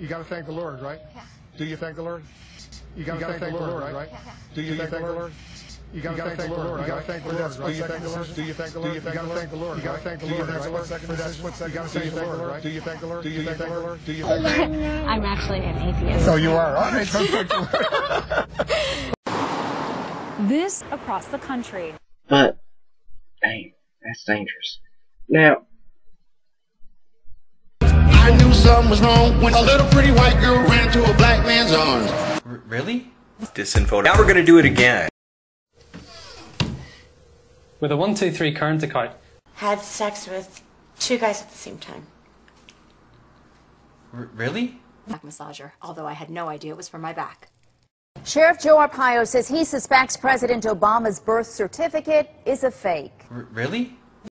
You got to thank the Lord, right? Do you thank the Lord? You got to thank the Lord, right? Do you thank the Lord? You got to thank the Lord. You got to thank the Lord. Do you thank the Lord? Do you thank the Lord? You got to thank the Lord. You got to thank the Lord. That's what second. That's what second. You got to thank the Lord. Do you thank the Lord? Do you thank the Lord? Do you thank the Lord? I'm actually an atheist. So you are. All right. So thank the Lord. This across the country. But, dang, that's dangerous. Now, I knew something was wrong when a little pretty white girl ran into a black man's arms. R- really? Disinfo. Now we're gonna do it again. With a 123 current account, Had sex with two guys at the same time. R- really? Back massager, although I had no idea it was for my back. Sheriff Joe Arpaio says he suspects President Obama's birth certificate is a fake. R- really?